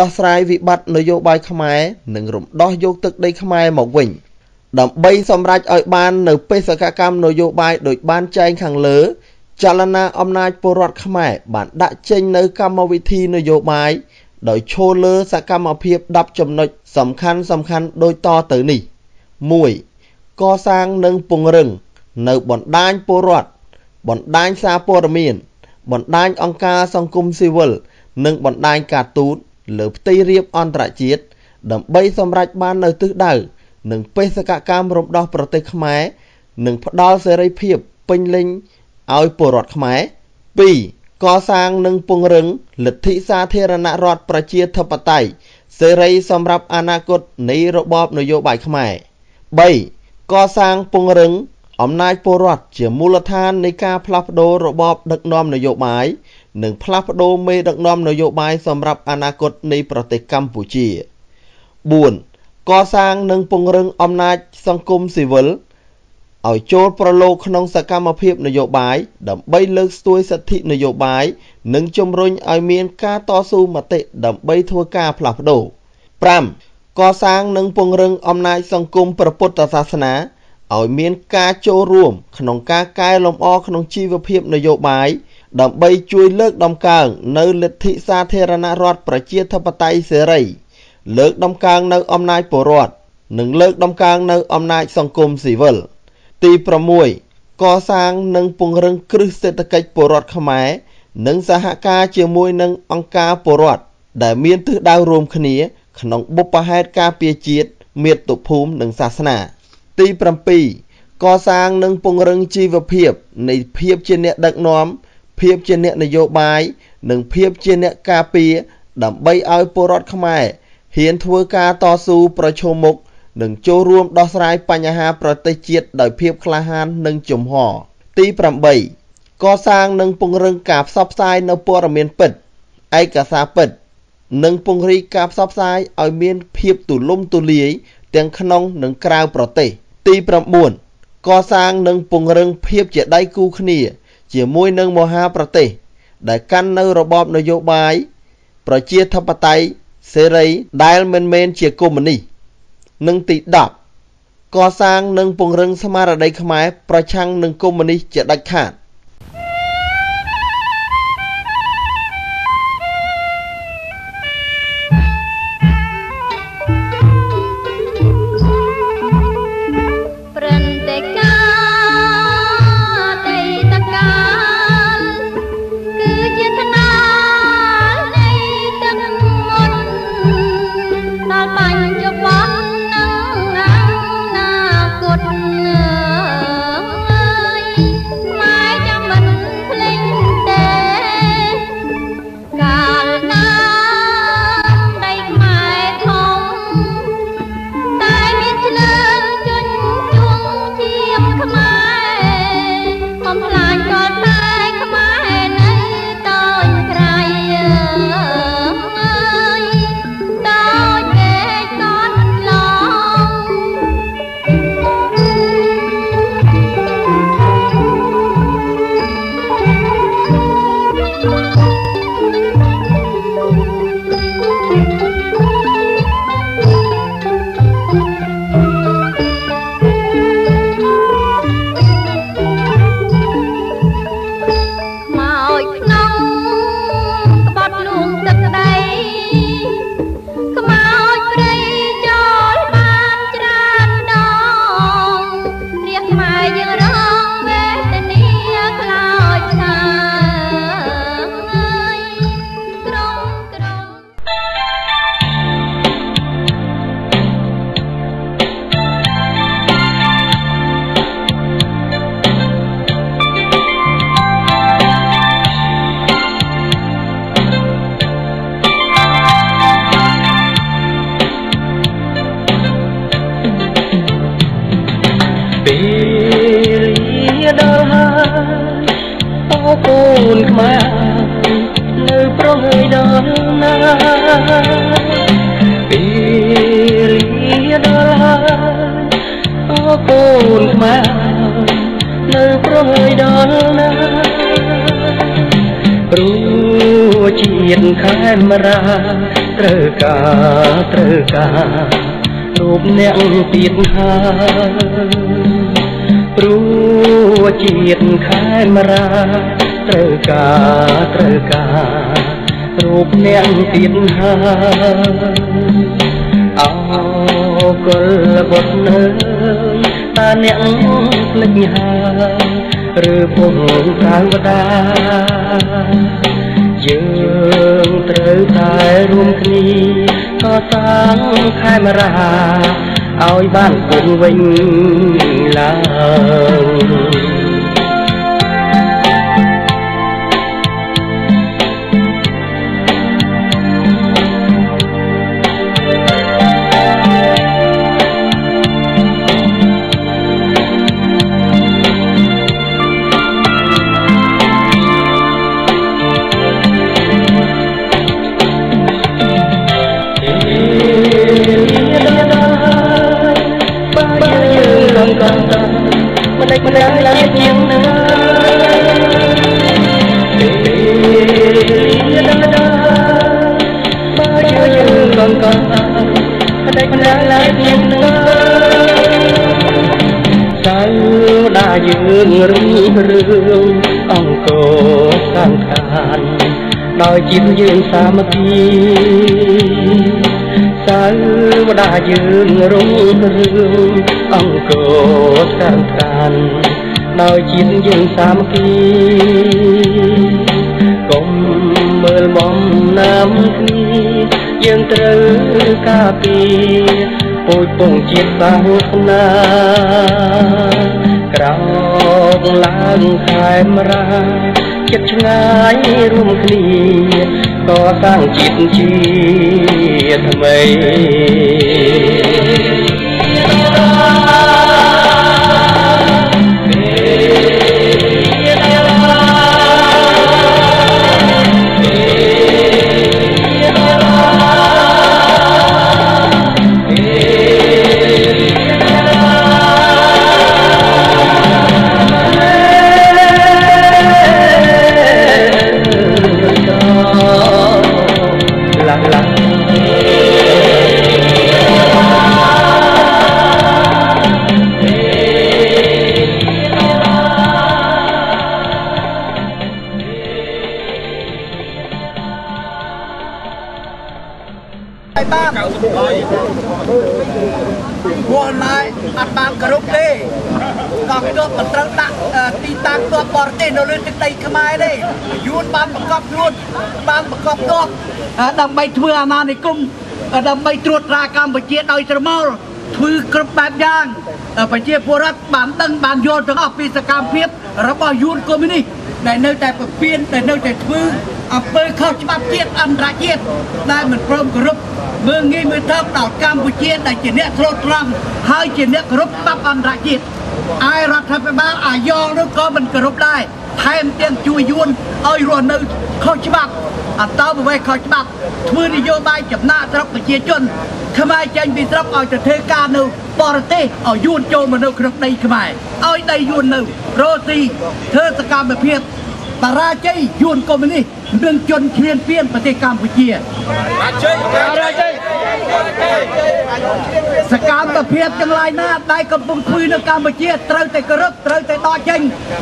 ដោះស្រាយវិបត្តិនយោបាយខ្មែរនិងរំដោះយកទឹកដីខ្មែរមកវិញ ដើម្បីសម្រេចឲ្យបាននៅបេសកកម្មនយោបាយដោយបានចែងខាងលើ ចលនាអំណាចពលរដ្ឋខ្មែរបានដាក់ចេញនៅកម្មវិធីនយោបាយដោយឈលលើសកម្មភាព10ចំណុចសំខាន់សំខាន់ដូចតទៅនេះ1កសាងនិងពង្រឹងនៅបណ្ដាញពលរដ្ឋបណ្ដាញសារព័ត៌មាន បណ្ដាញអង្គការសង្គមស៊ីវិលនិងបណ្ដាញការទូត លើផ្ទៃរាបអន្តរជាតិដើម្បីសម្រេចបាននៅទិសដៅ និងបេសកកម្មរំដោះប្រទេសខ្មែរ និងផ្ដល់សេរីភាពពេញលេញឲ្យពលរដ្ឋខ្មែរ 2 កសាងនិងពង្រឹងលទ្ធិសាធារណរដ្ឋប្រជាធិបតេយ្យសេរីសម្រាប់អនាគតនៃរបបនយោបាយខ្មែរ 3 កសាងពង្រឹងអំណាចពលរដ្ឋជាមូលដ្ឋាននៃការផ្លាស់ប្ដូររបបដឹកនាំនយោបាយ និងផ្លាស់ប្ដូរមេដឹកនាំនយោបាយសម្រាប់អនាគតនៃប្រទេសកម្ពុជា4កសាងនិងពង្រឹងអំណាចសង្គមស៊ីវិលឲ្យចូលប្រឡូកក្នុងសកម្មភាពនយោបាយ ដើម្បីលើកស្ទួយសិទ្ធិនយោបាយ និងជំរុញឲ្យមានការតស៊ូមតិដើម្បីធ្វើការផ្លាស់ប្ដូរ5កសាងនិងពង្រឹងអំណាចសង្គមព្រះពុទ្ធសាសនាឲ្យមានការចូលរួមក្នុងការកែលម្អក្នុងជីវភាពនយោបាយ ដើម្បីជួយលើកដំកើងនៅលទ្ធិសាធារណរដ្ឋប្រជាធិបតេយ្យសេរី លើកដំកើងនៅអំណាចពលរដ្ឋនិងលើកដំកើងនៅអំណាចសង្គមស៊ីវិលទី6កសាងនិងពង្រឹងគ្រឹះសេដ្ឋកិច្ចពលរដ្ឋខ្មែរនិងសហការជាមួយនឹងអង្គការពលរដ្ឋដែលមានទិសដៅរួមគ្នា ក្នុងបុព្វហេតុការពារជាតិមាតុភូមិនិងសាសនា ទី7កសាងនិងពង្រឹងជីវភាពនៃភាពជាអ្នកដឹកនាំ ភាពជាអ្នកនយោបាយ និងភាពជាអ្នកការពារ ដើម្បីឲ្យពលរដ្ឋខ្មែរហ៊ានធ្វើការតស៊ូប្រឈមមុខ និងចូលរួមដោះស្រាយបញ្ហាប្រទេសជាតិដោយភាពក្លាហាន និងជំហរ ទី8 កសាង និងពង្រឹងការផ្សព្វផ្សាយនៅព័ត៌មានពិត ឯកសារពិត និងពង្រីកការផ្សព្វផ្សាយឲ្យមានភាពទូលំទូលាយ ទាំងក្នុង និងក្រៅប្រទេស ទី9 កសាង និងពង្រឹងភាពជាដៃគូគ្នា ជាមួយនឹងមហាប្រទេស ដែលកាន់នៅរបបនយោបាយប្រជាធិបតេយ្យសេរីដែលមិនមែនជាកុម្មុយនីសនិងទី10កសាងនិងពង្រឹងស្មារតីខ្មែរប្រឆាំងនឹងកុម្មុយនីសជាដាច់ខាត ណាពេលដល់ហើយអូកូនខ្មែរនៅប្រហើយដល់ណាព្រោះជាតិខេមរាត្រូវការត្រូវការរូបអ្នកទៀតហើយព្រោះជាតិខេមរាត្រូវការត្រូវការ រូបអ្នកទៀតហើយអោគុលបុត្រនៅតាអ្នកភ្លេចហើយឬពុំកាវតាយើងត្រូវតែរួមគ្នាកសាងខេមរាឲ្យបានគុណវិញឡើង ម្នាក់ឡើងជាងណាបើយើងកងកងម្នាក់ម្នាក់ឡើងជាងណាសៅដាយើងរឿងរឿងអង្គសង្ខានដោយជាតិយើងសាមគ្គីសៅដាយើងរុងរឿងអង្គសង្ខាន ដោយជាតិយើងសាមគ្គីកុំមើលបំណាំគ្នាយើងត្រូវការពីពួយពងជាតិសាសនាក្រោកឡើងខែមរាចិត្តឆ្ងាយរួមគ្នាកសាងជាតិជាថ្មី ដើម្បីធ្វើអាណានិគមដើម្បីត្រួតត្រាកម្ពុជាដោយស្រមោលធ្វើគ្រប់បែបយ៉ាងប្រជាពលរដ្ឋបានដឹងបានយល់ទាំងអស់ពីសកម្មភាពរបស់យួនកុម្មុយនីសដែលនៅតែពពៀនដែលនៅតែធ្វើអំពើខុសច្បាប់ជាតិអន្តរជាតិដែលមិនព្រមគោរពមើងងាយមើលថោកដល់កម្ពុជាដែលជាអ្នកធ្លុតត្រង់ហើយជាអ្នកគោរពច្បាប់អន្តរជាតិឯរដ្ឋាភិបាលអាយ៉ងនោះក៏មិនគោរពដែរ ថែមទាំងជួយយួនឲ្យរស់នៅខុសច្បាប់អន្តោប្រវេសន៍ខុសច្បាប់ធ្វើនយោបាយចំណាក់ស្រុកប្រជាជនខ្មែរចេញពីស្រុកឲ្យទៅធ្វើការនៅបរទេសឲ្យយួនចូលមកនៅក្នុងដីខ្មែរឲ្យដីយួននៅរស់ទីធ្វើសកម្មភាព បរាជ័យយួនកុម្មុយនីសនឹងជន់ឈ្លានពានប្រទេសកម្ពុជាបរាជ័យបរាជ័យសកម្មភាពទាំងឡាយណាដែលកំពុងធ្វើនៅកម្ពុជាត្រូវតែគោរពត្រូវតែដកចេញ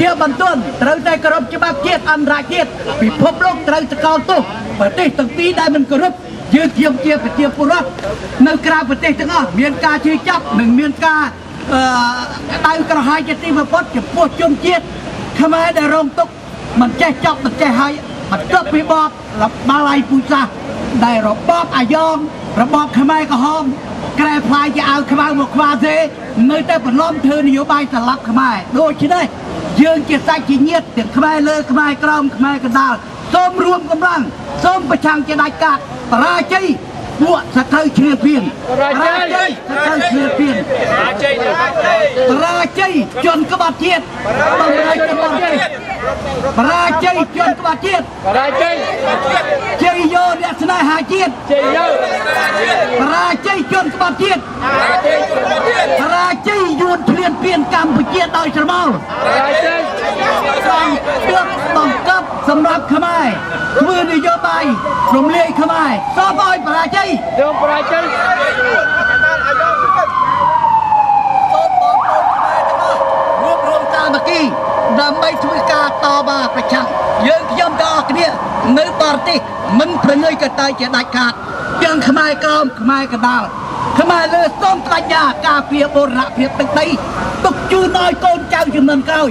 ជាបន្ទាន់ត្រូវតែគោរពច្បាប់ជាតិអន្តរជាតិពិភពលោកត្រូវស្កោលទោសប្រទេសទាំងពីរដែលមិនគោរពយើងជាជាប្រជាពលរដ្ឋនៅក្រៅប្រទេសទាំងអស់មានការជឿចាប់និងមានការអឺដៅក្រហាយជាទីបំផុតចំពោះជនជាតិខ្មែរដែលរងទុក្ខ មិនចេះចប់មិនចេះហើយបន្ទាប់ពីបបបាល័យពូសាសដែលរបបអាយ៉ងរបបខ្មែរក្រហមក្រែផ្លាយជាអាវខ្មៅមកខ្វាទេ នៅតែបន្លំធ្វើនយោបាយស្លាប់ខ្មែរដូច្នេះយើងជាសាច់ជាញាតិទាំងខ្មែរលើខ្មែរក្រោមខ្មែរកណ្ដាលសូមរួមកម្លាំងសូមប្រឆាំងជាដាច់កាត់បរាជ័យ ពួកសត្រូវឈ្លានពានបរាជ័យសត្រូវឈ្លានពានបរាជ័យបរាជ័យជនក្បត់ជាតិបំរើក្បត់ជាតិបរាជ័យជនក្បត់ជាតិបរាជ័យជ័យយោអ្នកស្នេហាជាតិជ័យយោបរាជ័យជនក្បត់ជាតិបរាជ័យជនក្បត់ជាតិបរាជ័យយួនភ្លមានពៀនកម្ពុជាដោយច្របល់សំ ទើបបង្កប់សម្រាប់ខ្មែរធ្វើនយោបាយរំលាយខ្មែរសូមឲ្យបរាជ័យសូមបរាជ័យសូមបងប្អូនខ្មែរទាំងអស់រួបរวมសាមគ្គីដើម្បីធ្វើការតប៉ាប្រឆាំងយើងខ្ញុំទាំងអស់គ្នានៅបរទេសមិនប្រងើយកតើជាដាច់ខាតទាំងខ្មែរក្រមខ្មែរកដាលខ្មែរលើសូមបញ្ញាការពារបូរណភាពទឹកដីទុកជូនឲ្យកូនចៅជំនាន់ក្រោយ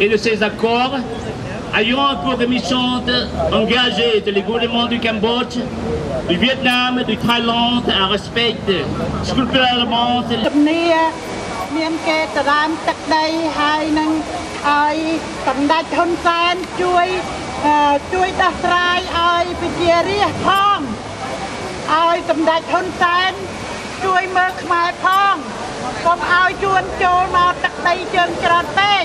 et de ces accords ayant pour mission d'engager les gouvernements du Cambodge, du Vietnam et du Thaïlande à respecter scrupuleusement ជំនាមានគេដរាមទឹកដីហើយនឹងឲ្យសម្ដេចហ៊ុនសែនជួយអឺជួយដោះស្រាយឲ្យប្រជារាស្ត្រផងឲ្យសម្ដេចហ៊ុនសែនជួយមើលខ្មែរផងកុំឲ្យជួនចូលមកទឹកដីជើងច្រត់ពេក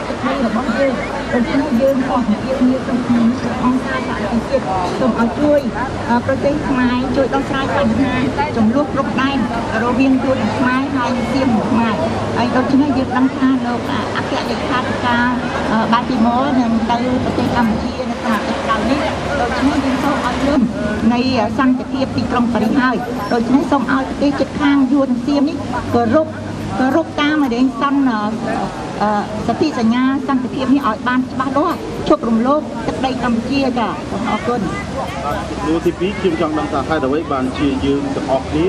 រហែលចិត្តទឹកដីរបស់យើងដូច្នេះយើងអស់ភាពងារក្នុងក្នុងអង្គការសហប្រជាជាតិសូមឲ្យជួយប្រទេសខ្មែរជួយដោះស្រាយបញ្ហាចំនួនគ្រប់ដែនរវាងទូតខ្មែរហើយសៀមខ្មែរហើយដូច្នេះយើងដឹងថាលោកអគ្គលេខាធិការបាទីម៉ូនឹងទៅប្រទេសកម្ពុជានៅក្នុងអាទិត្យក្រោយនេះដូច្នេះយើងសូមឲ្យលើនៃសន្តិភាពទីក្រុងប៉ារីសហើយដូច្នេះសូមឲ្យប្រទេសជិតខាងយួនសៀមនេះគោរព គោរពតាមរែងសន្និអឺសន្ធិសញ្ញាសន្តិភាពនេះឲ្យបានច្បាស់លាស់ឈប់រំលោភទឹកដីកម្ពុជាចាសូមអរគុណនោះទី2ខ្ញុំចង់ដឹងថាហេតុអ្វីបានជាយើងទាំងអស់គ្នា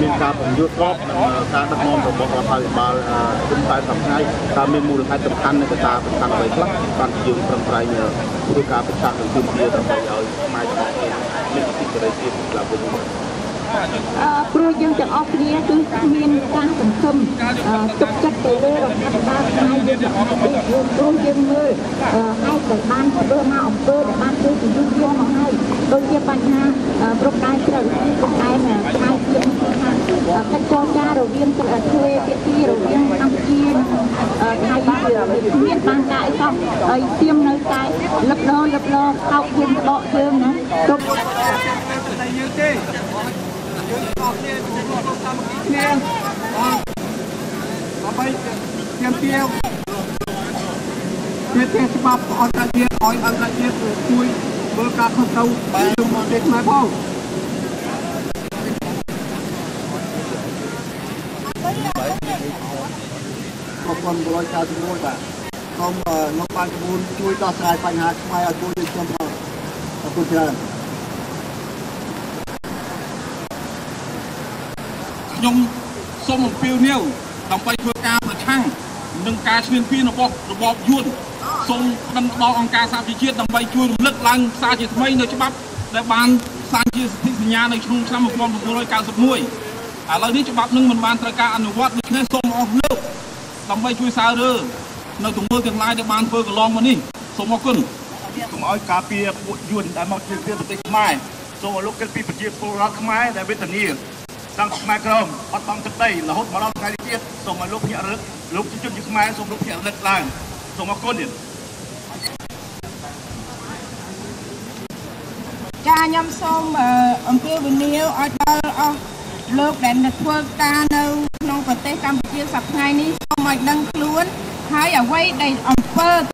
មានការពន្យល់ស្របនិងការដឹកនាំរបស់រដ្ឋាភិបាលគុំតែសប្តាហ៍តើមានមូលហេតុសំខាន់នៃកត្តាសំខាន់អ្វីខ្លះបានជាយើងប្រឹងប្រែងធ្វើការប្រឆាំងនឹងជំនាញដើម្បីឲ្យខ្មែរទាំងអស់គ្នាមានសិទ្ធិសេរីភាពឡើងវិញមកអឺព្រោះយើង ទាំងអស់គ្នាគឺមានការសង្ឃឹមអឺទុកចិត្តទៅលើរដ្ឋាភិបាលខ្មែរយើងទាំងអស់គ្នាព្រោះយើងមើលអឺហើយក៏បានធ្វើមកអង្គើដែលបានធ្វើជាយូរយូរមកហើយដូចជាបញ្ហាអឺប្រកែត្រូវប្រកែខ្មែរជាគឺថាកិច្ចចរចារវាងធ្វើភាគីរវាងកម្ពុជានិងអឺថៃបានមានបានការអីសោះហើយទៀមនៅតែលឹកដោលឹកដោខោកយើងដកយើងណាគ្រប់តែយើងទេ យើងអស់គ្នាជួបរួមសាមគ្គីគ្នាដើម្បីទាមទារជាទេច្បាប់អន្តរជាតិឲ្យអន្តរជាតិជួយធ្វើការខុសត្រូវយើងមកទេខ្មែរផងអរគុណ191បាទសូមលោកបានក្បួនជួយដោះស្រាយបញ្ហាខ្មែរឲ្យពួកយើងខ្ញុំផងអរគុណច្រើន ខ្ញុំសូមអំពាវនាវដើម្បីធ្វើការប្រឆាំងនឹងការឈ្លានពានរបស់របបយួនសូមប្តឹងដល់អង្គការសហប្រជាជាតិដើម្បីជួយរំលឹកឡើងសារជាថ្មីនៅច្បាប់ដែលបានសាងជាសន្ធិសញ្ញានៅក្នុងឆ្នាំ1991ឥឡូវនេះច្បាប់នឹងមិនបានត្រូវការអនុវត្តដូច្នេះសូមអស់លើកដើម្បីជួយសើរើនៅទង្វើទាំងឡាយដែលបានធ្វើកន្លងមកនេះសូមអរគុណកុំឲ្យការពារពួកយួនដែលមកជឿនប្រទេសខ្មែរសូមឲ្យលោកគិតពីប្រជាពលរដ្ឋខ្មែរដែលវេទនា តាំងខ្មែរក្រមអត់បង់ទឹកដីរហូតមកដល់ថ្ងៃនេះទៀតសូមឲ្យលោកភ្នាក់រឹកលោកជាជនជាខ្មែរសូមលោកភ្នាក់រឹកឡើងសូមអរគុណទៀតចាខ្ញុំសូមអំពាវនាវឲ្យដល់អស់លោកដែលធ្វើការនៅក្នុងប្រទេសកម្ពុជាសប្តាហ៍នេះសូមឲ្យដឹងខ្លួនហើយអ្វីដែលអំពើ